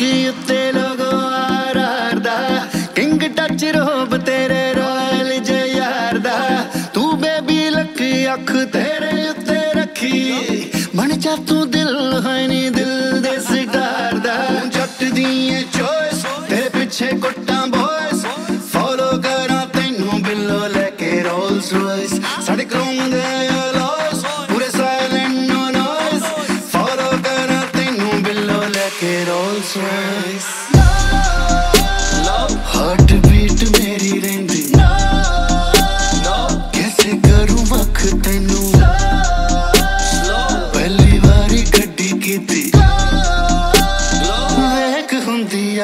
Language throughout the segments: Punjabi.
ਬਾਈਕ ਉੱਤੇ ਲੋਗੋ ਆਰ ਦਾ? ਕਿੰਗ ਟੱਚ ਰੋਬ ਤੇਰੇ ਰਾਇਲ ਜੇ ਯਾਰ ਦਾ। ਤੂੰ ਬੇਬੀ ਲੱਕ ਅੱਖ ਤੇਰੇ ਉੱਤੇ ਰੱਖੀ। ਬਣ ਜਾ ਤੂੰ ਦਿਲ ਹੈ ਨੀ ਦਿਲ ਦੇ ਸਿਗਾਰ ਦਾ। ਜੱਟ ਦੀ ਏ ਚੋਇਸ ਤੇਰੇ ਪਿੱਛੇ ਕੁੱਟਾਂ ਬੋਇਸ ਫੋਲੋ ਕਰਾਂ ਤੈਨੂੰ ਬਿੱਲੋ ਲੈ ਕੇ ਰੋਲਸ ਰੋਇਸ ਸਾਡੇ ਕ੍ਰੋਮ ਦੇ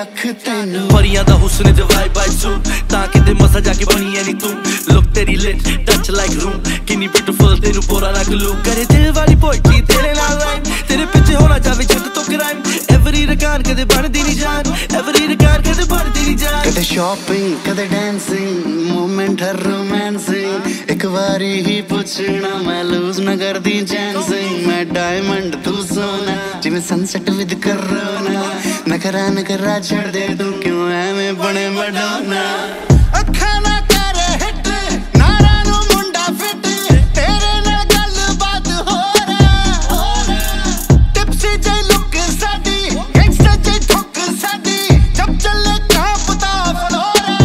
ਅੱਖ ਤੈਨੂੰ। ਪਰੀਆਂ ਦਾ ਹੁਸਨ ਜਵਾਈ ਬਾਈ ਸੂ ਤਾਂ ਕਿਤੇ ਮਸਾ ਜਾ ਕੇ ਬਣੀ ਐ ਨੀ ਤੂੰ। ਲੁੱਕ ਤੇਰੀ ਲਿਟ ਟੱਚ ਲਾਈਕ ਰੂਮ ਕਿੰਨੀ ਬਿਊਟੀਫੁਲ ਤੈਨੂੰ ਪੋਰਾ ਲੱਗ ਲੂ ਕਰੇ ਦਿਲ ਵਾਲੀ ਪੋਇਟਰੀ ਤੇਰੇ ਨਾਲ ਰਾਈਮ ਤੇਰੇ ਪਿੱਛੇ ਹੋਣਾ ਜਾਵੇ ਜੱਟ ਤੋਂ ਕ੍ਰਾਈਮ ਐਵਰੀ ਰਕਾਨ ਕਦੇ ਬਣਦੀ ਨਹੀਂ ਜਾਨ ਐਵਰੀ ਰਕਾਨ ਕਦੇ ਬਣਦੀ ਨਹੀਂ ਜਾਨ। ਕਦੇ ਸ਼ਾਪਿੰਗ ਕਦੇ ਡਾਂਸਿੰਗ ਮੂਮੈਂਟ ਹਰ ਰੋਮਾਂਸਿੰਗ ਇੱਕ ਵਾਰੀ ਹੀ ਪੁੱਛਣਾ ਮੈਂ ਲੂਜ਼ ਨਾ ਕਰਦੀ ਚੈਂਸਿੰਗ ਮੈਂ ਡਾਇਮੰਡ ਤੂੰ ਸੋਨਾ ਜਿਵੇਂ ਸਨਸੈਟ ਵਿਦ ਕਰੋਨਾ ਨਖਰਾ ਨਖਰਾ ਛੱਡ ਦੇ, ਤੂੰ ਕਿਉਂ ਐਵੇਂ ਬਣੇ ਮਡੋਨਾ ਅੱਖਾਂ ਨਾ ਕਰ ਹਿੱਟ, ਨਾਰਾ ਨੂੰ ਮੁੰਡਾ ਫਿੱਟ, ਤੇਰੇ ਨਾਲ ਗੱਲਬਾਤ ਹੋ ਟਿਪਸੀ ਜੇ ਲੁੱਕ ਸਾਡੀ ਗੈਂਗਸਟਰ ਜੇ ਠੁੱਕ ਸਾਡੀ, ਜਬ ਚੱਲੇ ਕਾਂਪਦਾ ਫਲੋਰਾ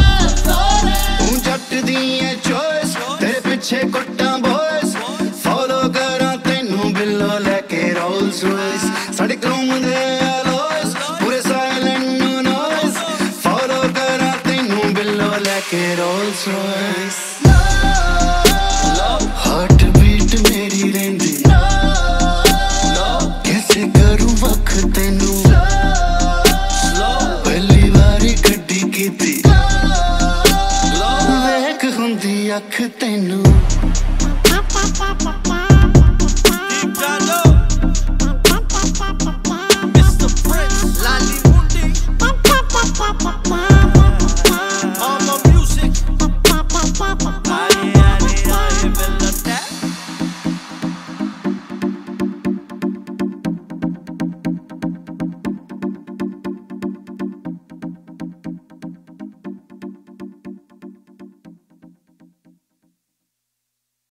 ਤੂੰ ਜੱਟ ਦੀ ਏ ਚੋਇਸ ਤੇਰੇ ਪਿੱਛੇ ਕੁੱਟਾਂ like a Rolls Royce heart beat ਮੇਰੀ ਰਹਿੰਦੀ ਕਿਵੇਂ ਕਰੂੰ ਵਕਤ ਤੈਨੂੰ ਪਹਿਲੀ ਵਾਰੀ ਗੱਡੀ ਕੀਤੀ ਵੇਖ ਹੁੰਦੀ ਅੱਖ ਤੈਨੂੰ